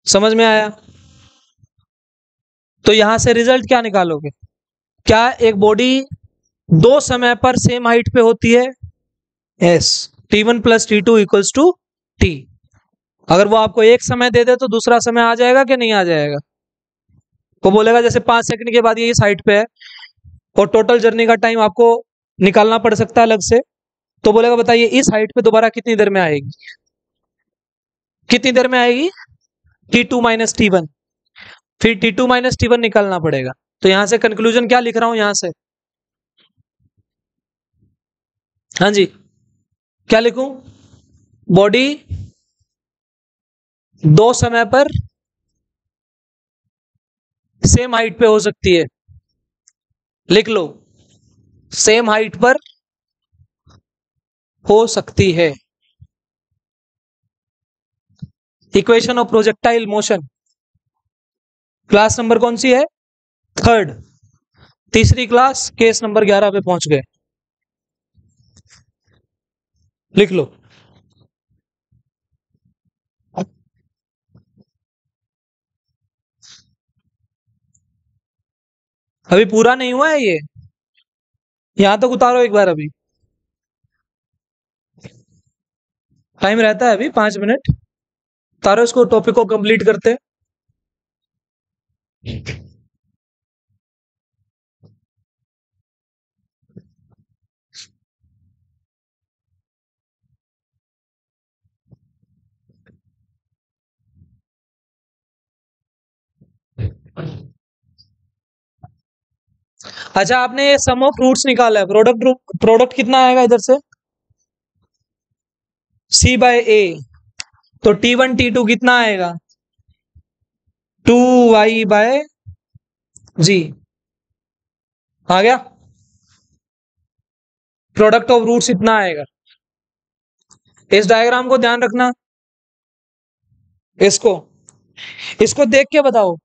समझ में आया? तो यहाँ से रिज़ल्ट क्या निकालोगे? क्या एक बॉडी दो समय पर सेम हाइट पे होती है? S T one plus T two equals to T अगर वो आपको एक समय दे दे तो दूसरा समय आ जाएगा कि नहीं आ जाएगा? वो बोलेगा जैसे पाँच सेकंड के बाद ये इस हाइट पे है और टोटल जर्नी का टाइम आपको निकालना पड़ सकता है अलग से। तो बोलेगा, बताइए, इस हाइट पे दोबारा कितनी देर में आएगी? कितनी देर में आएगी? T two minus T one फिर T two minus T one निकालना पड़ेगा। तो यहाँ से कंक्लूजन क्या लिख रहा हूँ? यहाँ से। हाँ जी। क्या लिखूं? बॉडी दो समय पर सेम हाइट पे हो सकती है। लिख लो। सेम हाइट पर हो सकती है। Equation of projectile motion class number कौन सी है? थर्ड तीसरी क्लास केस नंबर ग्यारह पे पहुँच गए। लिख लो। अभी पूरा नहीं हुआ है ये? यहाँ तक उतारो एक बार अभी। टाइम रहता है अभी, पाँच मिनट। उतारो इसको टॉपिक को कंप्लीट करते अच्छा आपने ये सम ऑफ़ फ्रूट्स निकाला है। प्रोडक्ट प्रोडक्ट कितना आएगा इधर से? सी बाय ए तो टी वन टी टू कितना आएगा? टू वाई बाय जी आ गया? प्रोडक्ट ऑफ़ रूट्स इतना आएगा। इस डायग्राम को ध्यान रखना। इसको इसको देख के बताओ।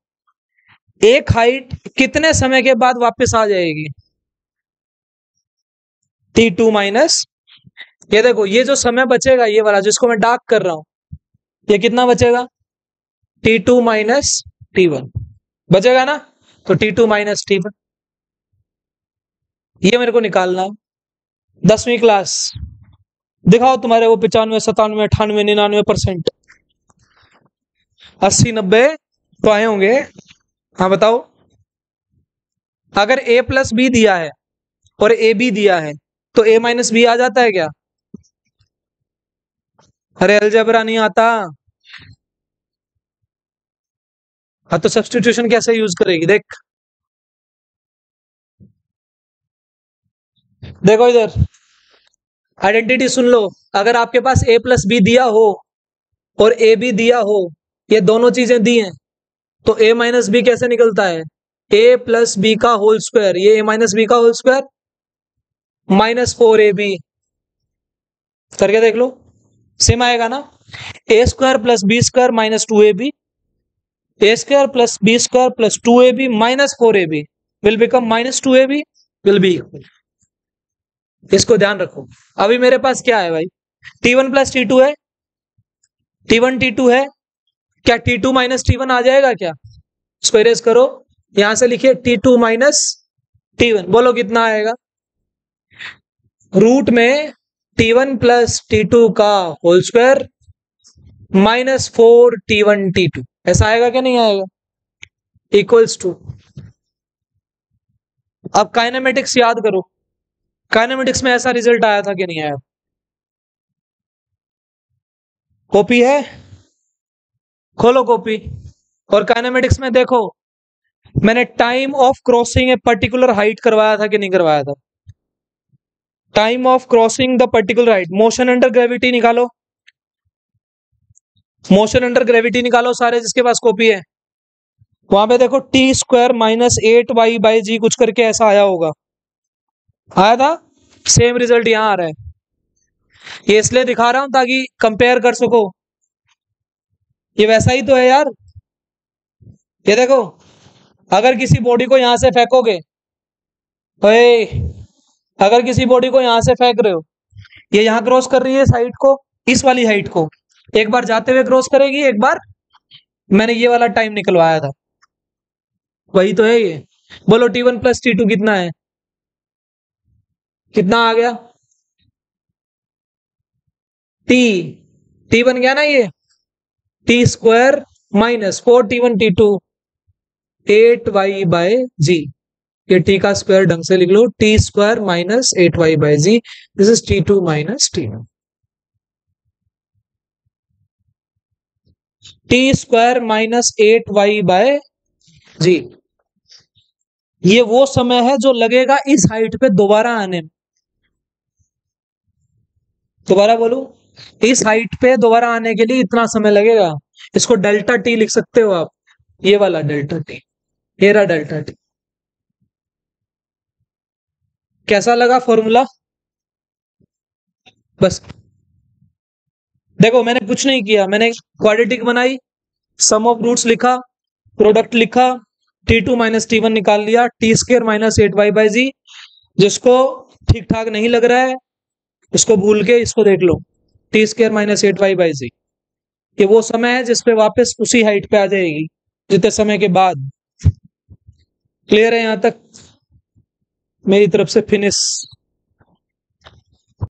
एक हाइट कितने समय के बाद वापस आ जाएगी? टी टू माइनस ये देखो, ये जो समय बचेगा, ये वाला, जिसको मैं डार्क कर रहा हूँ, ये कितना बचेगा? T two minus T one बचेगा ना? तो T two minus T one ये मेरे को निकालना। है दसवीं क्लास दिखाओ तुम्हारे वो पिचानवे, सतानवे, अठानवे, निन्यानवे परसेंट। अस्सी, नब्बे तो आए होंगे। हाँ बताओ। अगर ए प्लस बी दिया है और ए बी दिया है तो ए माइनस बी आ जाता है क्या? अरे अलजबरा नहीं आता। हाँ तो सब्सटीट्यूशन कैसे यूज़ करेगी? देख। देखो इधर। आइडेंटिटी सुन लो। अगर आपके पास ए प्लस बी दिया हो और ए बी दिया हो, ये दोनों चीज़ें दी हैं। तो ए माइनस बी कैसे निकलता है? ए प्लस बी का होल स्क्वायर ये ए माइनस बी का whole square minus four A B करके देख लो। सेम आएगा ना? A square plus B square minus two A B A square plus B square plus two A B minus four A B will become minus two A B will be इसको ध्यान रखो। अभी मेरे पास क्या है भाई? T one plus T two है। टी वन टी टू है। क्या T two minus T one आ जाएगा क्या? इसको इरेज करो। यहाँ से लिखिए T two minus T one बोलो कितना आएगा? रूट में T one plus T two का whole square minus four T one T two ऐसा आएगा क्या नहीं आएगा? इक्वल्स टू अब काइनेमेटिक्स याद करो। काइनेमेटिक्स में ऐसा रिज़ल्ट आया था कि नहीं आया? कॉपी है? खोलो कॉपी। और काइनेमेटिक्स में देखो, मैंने time of crossing a particular height करवाया था कि नहीं करवाया था? Time of crossing the particular height motion under gravity निकालो। मोशन अंडर ग्रेविटी निकालो सारे जिसके पास कॉपी है। वहाँ पे देखो T square minus eight Y by G कुछ करके ऐसा आया होगा। आया था? सेम रिज़ल्ट यहाँ आ रहा है। ये इसलिए दिखा रहा हूँ ताकि कंपेयर कर सको। ये वैसा ही तो है यार। ये देखो, अगर किसी बॉडी को यहाँ से फेंकोगे, ओए, अगर किसी बॉडी को यहाँ से फेंक रहे हो, ये यहाँ क्रॉस कर रही है हाइट को, इस वाली हाइट को। एक बार जाते हुए क्रॉस करेगी, एक बार मैंने ये वाला टाइम निकलवाया था। वही तो है ये। बोलो T one plus T two कितना है? कितना आ गया? टी टी बन गया ना ये? T square minus four T one T two eight Y by G ये टी का स्क्वायर ढंग से लिख लो T square minus eight Y by G this is T two minus T one T square minus eight Y by G ये वो समय है जो लगेगा इस हाइट पे दोबारा आने में। दोबारा बोलू? इस हाइट पे दोबारा आने के लिए इतना समय लगेगा। इसको डेल्टा टी लिख सकते हो आप। ये वाला डेल्टा टी ये रहा डेल्टा टी कैसा लगा फॉर्मूला बस। देखो, मैंने कुछ नहीं किया। मैंने क्वाड्रेटिक बनाई सम ऑफ़ रूट्स लिखा प्रोडक्ट लिखा T two minus T one निकाल लिया T square minus eight Y by G जिसको ठीक ठाक नहीं लग रहा है, इसको भूल के इसको देख लो। T square minus eight Y by G ये वो समय है जिसपे वापस उसी हाइट पे आ जाएगी, जितने समय के बाद। क्लियर है यहाँ तक? मेरी तरफ़ से फिनिश